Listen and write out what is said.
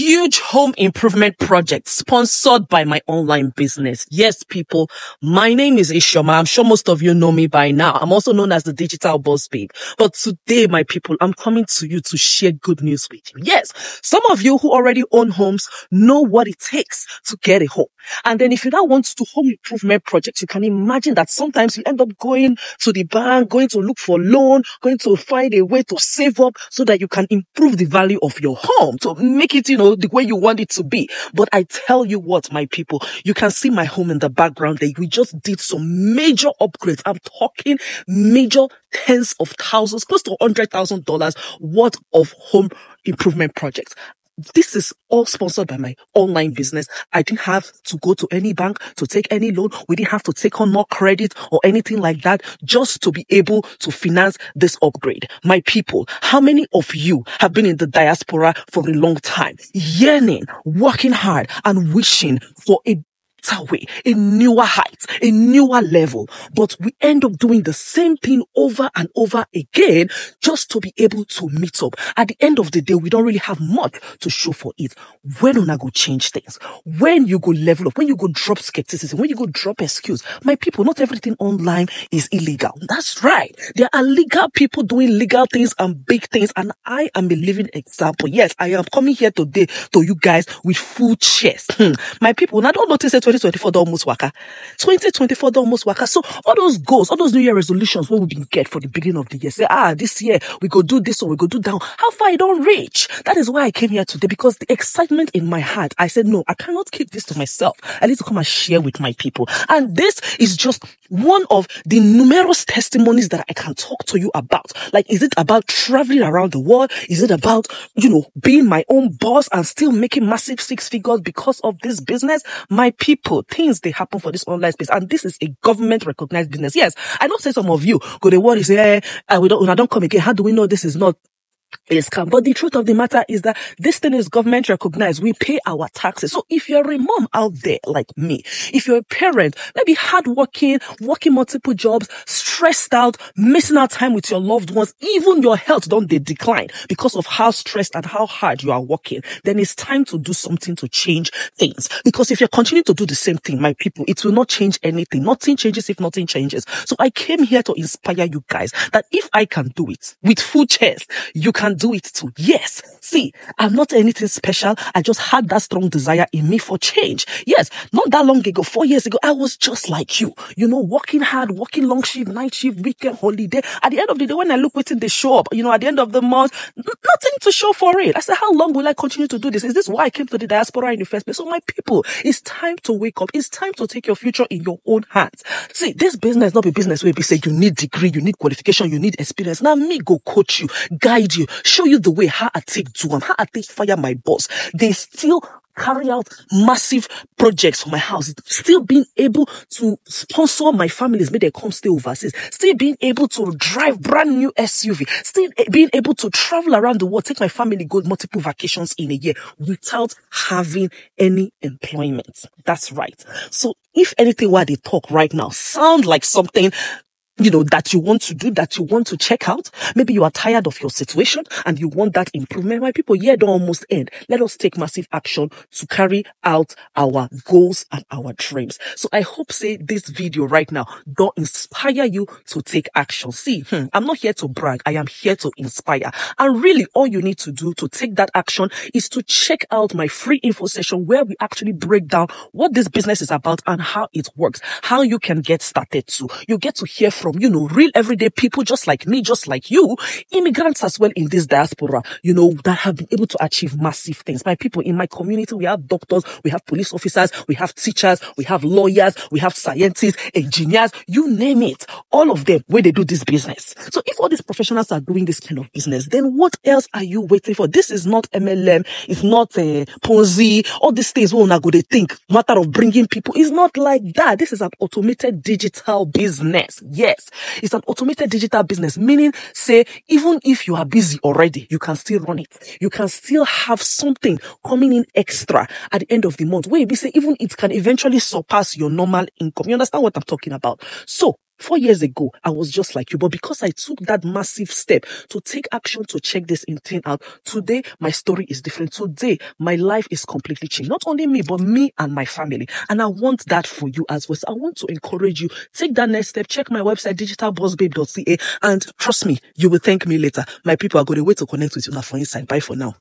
huge home improvement project sponsored by my online business. Yes, people, my name is Ishoma. I'm sure most of you know me by now. I'm also known as the digital boss babe. But today, my people, I'm coming to you to share good news with you. Yes, some of you who already own homes know what it takes to get a home. And then if you now want to do home improvement projects, you can imagine that sometimes you end up going to the bank, going to look for loan, going to find a way to save up so that you can improve the value of your home to make it, you know, the way you want it to be. But I tell you what, my people, you can see my home in the background there. We just did some major upgrades. I'm talking major tens of thousands, close to hundred thousand dollars worth of home improvement projects. This is all sponsored by my online business. I didn't have to go to any bank to take any loan. We didn't have to take on more credit or anything like that just to be able to finance this upgrade. My people, how many of you have been in the diaspora for a long time, yearning, working hard and wishing for a way, a newer height, a newer level. But we end up doing the same thing over and over again just to be able to meet up. At the end of the day, we don't really have much to show for it. When i go change things, when you go level up, when you go drop skepticism, when you go drop excuse, my people, not everything online is illegal. That's right. There are legal people doing legal things and big things, and I am a living example. Yes, I am coming here today to you guys with full chest. Hmm. My people, now don't notice it 2024 don't almost waka. 2024 don't almost waka. So all those goals, all those New Year resolutions, what we been get for the beginning of the year, say, ah, this year we go do this or we go do down. How far I don't reach? That is why I came here today because the excitement in my heart, I said, no, I cannot keep this to myself. I need to come and share with my people. And this is just one of the numerous testimonies that I can talk to you about. Like, is it about traveling around the world? Is it about, you know, being my own boss and still making massive six figures because of this business? My people, people, things they happen for this online space. And this is a government recognized business. Yes, I know say some of you go, they worry, say, eh, I, we don't, I don't come again. How do we know this is not a scam. But the truth of the matter is that this thing is government recognized. We pay our taxes. So if you're a mom out there like me, if you're a parent, maybe hardworking, working working multiple jobs, stressed out, missing out time with your loved ones, even your health don't they decline because of how stressed and how hard you are working, then it's time to do something to change things. Because if you continue to do the same thing, my people, it will not change anything. Nothing changes if nothing changes. So I came here to inspire you guys that if I can do it with full chest, you can do it too. Yes. See, I'm not anything special. I just had that strong desire in me for change. Yes. Not that long ago, four years ago, I was just like you, you know, working hard, working long shift, night shift, weekend, holiday. At the end of the day, when I look within the show up, you know, at the end of the month, nothing to show for it. I said, how long will I continue to do this? Is this why I came to the diaspora in the first place? So my people, it's time to wake up. It's time to take your future in your own hands. See, this business not be business where we say you need degree, you need qualification, you need experience. Now me go coach you, guide you, show you the way how I take do them, how I take fire my boss. They still carry out massive projects for my house, still being able to sponsor my families, make they come stay overseas, still being able to drive brand new SUV, still being able to travel around the world, take my family, go multiple vacations in a year without having any employment. That's right. So if anything what they talk right now sound like something you know, that you want to do, that you want to check out. Maybe you are tired of your situation and you want that improvement. My people, year don't almost end. Let us take massive action to carry out our goals and our dreams. So I hope say this video right now don't inspire you to take action. See, hmm, I'm not here to brag. I am here to inspire. And really all you need to do to take that action is to check out my free info session where we actually break down what this business is about and how it works, how you can get started too. You get to hear from from, you know, real everyday people just like me, just like you, immigrants as well in this diaspora, you know, that have been able to achieve massive things. My people in my community, we have doctors, we have police officers, we have teachers, we have lawyers, we have scientists, engineers, you name it. All of them where they do this business. So if all these professionals are doing this kind of business, then what else are you waiting for? This is not MLM. It's not a uh, Ponzi. All these things go. They think matter of bringing people. It's not like that. This is an automated digital business. Yes. It's an automated digital business, meaning say, even if you are busy already, you can still run it. You can still have something coming in extra at the end of the month where you say, even it can eventually surpass your normal income. You understand what I'm talking about? So Four years ago, I was just like you, but because I took that massive step to take action to check this thing out, today my story is different. Today, my life is completely changed. Not only me, but me and my family. And I want that for you as well. So I want to encourage you. Take that next step. Check my website, digitalbossbabe.ca. And trust me, you will thank me later. My people are going to wait to connect with you now for inside. Bye for now.